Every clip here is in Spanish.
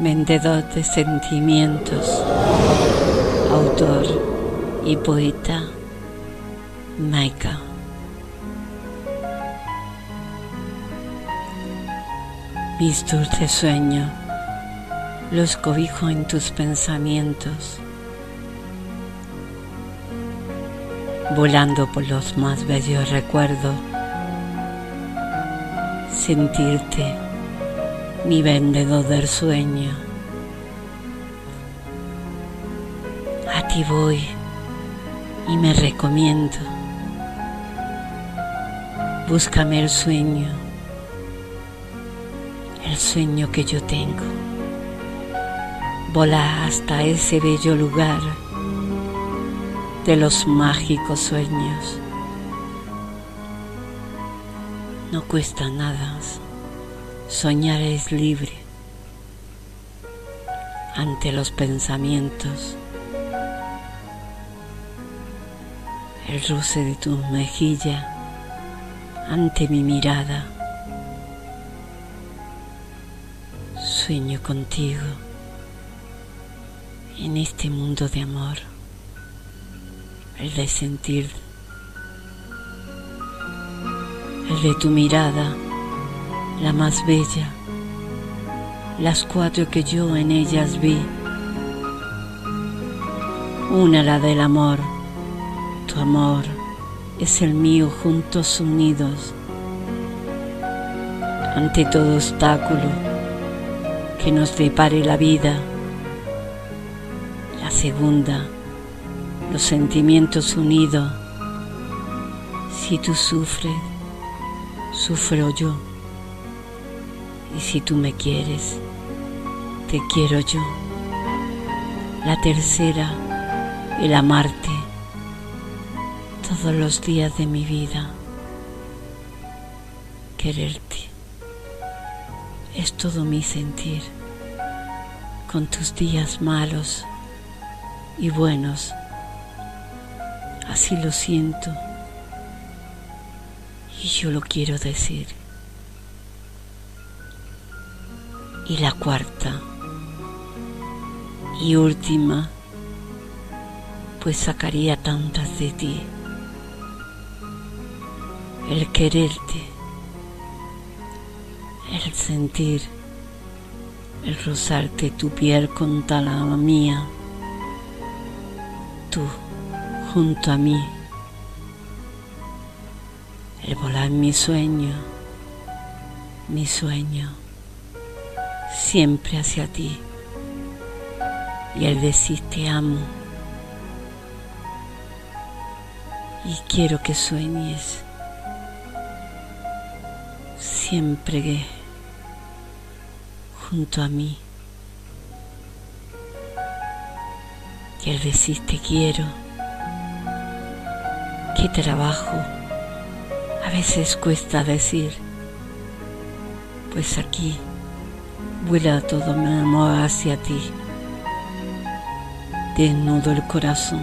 vendedor de sentimientos, autor y poeta, Maika. Mis dulces sueños los cobijo en tus pensamientos, volando por los más bellos recuerdos, sentirte mi vendedor del sueño. A ti voy y me recomiendo. Búscame el sueño, el sueño que yo tengo. Vola hasta ese bello lugar de los mágicos sueños. No cuesta nada. Soñar es libre ante los pensamientos. El roce de tu mejilla ante mi mirada. Sueño contigo en este mundo de amor, el de sentir, el de tu mirada la más bella, las cuatro que yo en ellas vi. Una la del amor, tu amor es el mío juntos unidos. Ante todo obstáculo que nos depare la vida. La segunda, los sentimientos unidos. Si tú sufres, sufro yo. Y si tú me quieres, te quiero yo. La tercera, el amarte todos los días de mi vida. Quererte es todo mi sentir, con tus días malos y buenos. Así lo siento y yo lo quiero decir. Y la cuarta. Y última, pues sacaría tantas de ti. El quererte, el sentir, el rozarte tu piel contra la mía, tú junto a mí, el volar mi sueño, mi sueño siempre hacia ti. Y el decir te amo. Y quiero que sueñes siempre junto a mí. Y el decir te quiero qué trabajo a veces cuesta decir pues aquí Vuela todo mi amor hacia ti. Desnudo el corazón.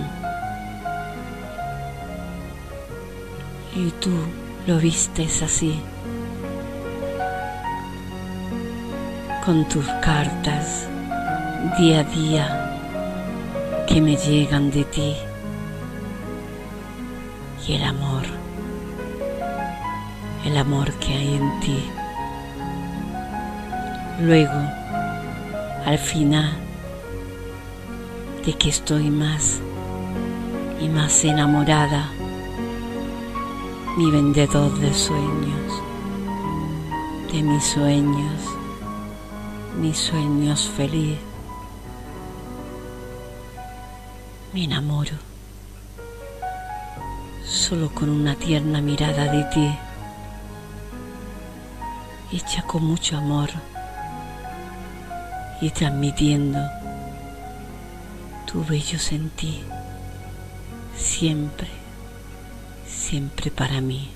Y tú lo vistes así. Con tus cartas día a día que me llegan de ti. Y el amor, el amor que hay en ti. Luego, al final de que estoy más y más enamorada, mi vendedor de sueños, de mis sueños, mis sueños feliz, me enamoro. Solo con una tierna mirada de ti, hecha con mucho amor y transmitiendo tu bello sentir siempre, siempre para mí.